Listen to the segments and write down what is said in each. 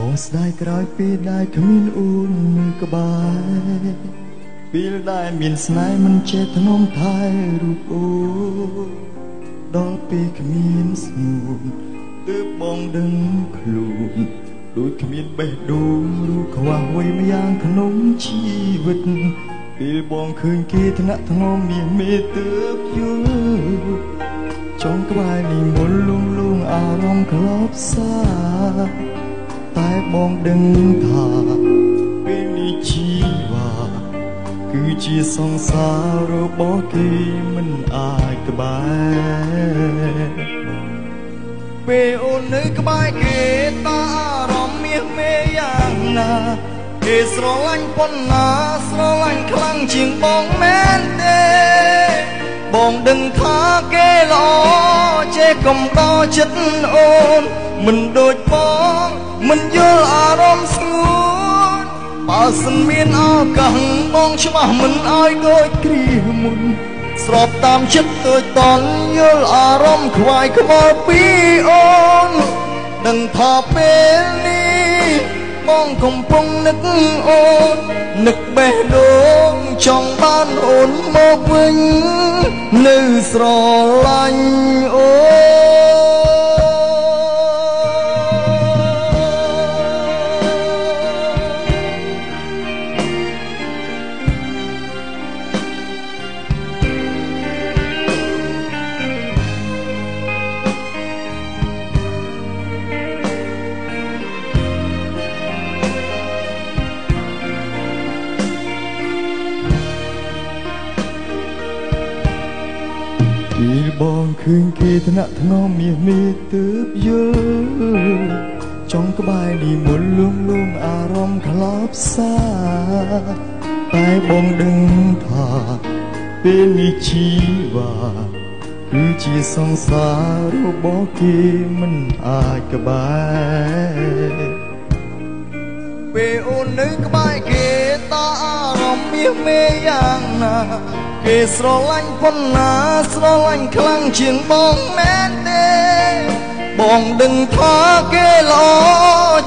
បងស្ដាយក្រោយពេលដែលគ្មានអ៊ូននៅក្បែរពេលដែលមានស្នេហ៍មិនចេះធ្នមថែរូបអូដល់ពេលគ្មានស្ងួនទើបបងដឹងខ្លួនដូចគ្មានបេះដូងឬខ្វះអ្វីម្យ៉ាងក្នុងជីវិតពេលបងឃើញគេថ្នាក់ថ្នមមាសមេទើបយល់ចង់ក្បែរនេះមុនលងលងអារម្មណ៍ក្លោបសា តែបងដឹងថាពេលនេះជីវ៉ាគឺជាសង្សាររបស់គេមិនអាចក្បែរពេលអូននៅក្បែរគេតអារម្មណ៍មាសមេយ៉ាងណាគេស្រឡាញ់ប៉ុណ្ណាស្រឡាញ់ខ្លាំងជាងបងមែនទេបងដឹងថាគេល្អចេះកំដរចិត្តអូនមិនដូចបង មិនយល់អារម្មណ៍ស្ងួនបើសិនមានឱកាសបងច្បាស់មិនអោយដូចគ្រាមុនស្របតាមចិត្តដូចតន់យល់អារម្មណ៍ខ្វាយខ្វល់ពីអូនដឹងថាពេលនេះបងកំពុងនឹកអូននឹកបេះដូងចង់បានអូនមកវិញនៅស្រឡាញ់អូន បងឃើញគេថ្នាក់ថ្នមមាសមេទើបយល់ចង់ក្បែរនេះមុនលងលងអារម្មណ៍ក្លោបសាតែបងដឹងថាពេលនេះជីវ៉ាគឺជាសង្សាររបស់គេមិនអាចក្បែរពេលអូននៅក្បែរគេតអារម្មណ៍មាសមេយ៉ាងណា គេស្រឡាញ់ប៉ុណ្ណាស្រឡាញ់ខ្លាំងជាងបងមែនទេបងដឹងថាគេល្អ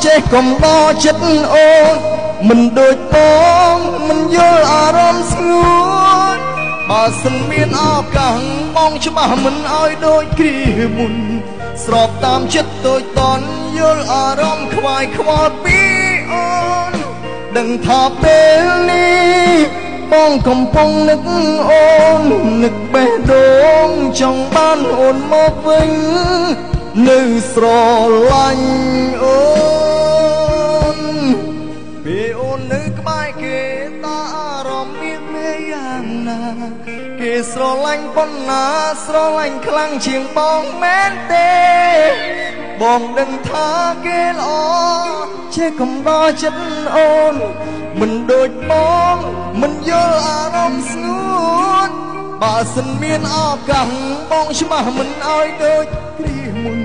ចេះកំដរចិត្តអូនមិនដូចបងមិនយល់អារម្មណ៍ស្ងួនបើសិនមានឱកាសបងច្បាស់មិនអោយដូចគ្រាមុន ស្របតាមចិត្តដូចតន់យល់អារម្មណ៍ខ្វាយខ្វល់ពីអូនដឹងថាពេលនេះ បងកំពុងនឹកអូននឹកបេះដូងចង់បានអូនមកវិញនៅស្រឡាញ់អូនពេលអូននៅក្បែរគេតអារម្មណ៍មានមេយ៉ាងណាគេស្រឡាញ់ប៉ុណ្ណាស្រឡាញ់ខ្លាំងជាងបងមែនទេ បងដឹងថាគេល្អចេះកំដរចិត្តអូន មិនដូចបងមិនយ ល់អារម្មណ៍ស្ងួនបើសិនមានឱកាសបងច្បាស់មិនអោយដូចគ្រាមុន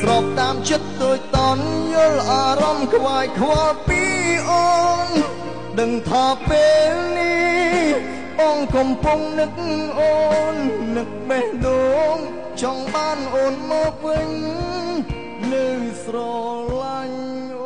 ស្របតាមចិត្តដូចតន់យល់អារម្មណ៍ខ្វាយខ្វល់ពីអូនដឹងថាពេលនេះបងកំពុងនឹកអូននឹកបេះដូងចង់បានអូនមកវិញនៅស្រឡាញ់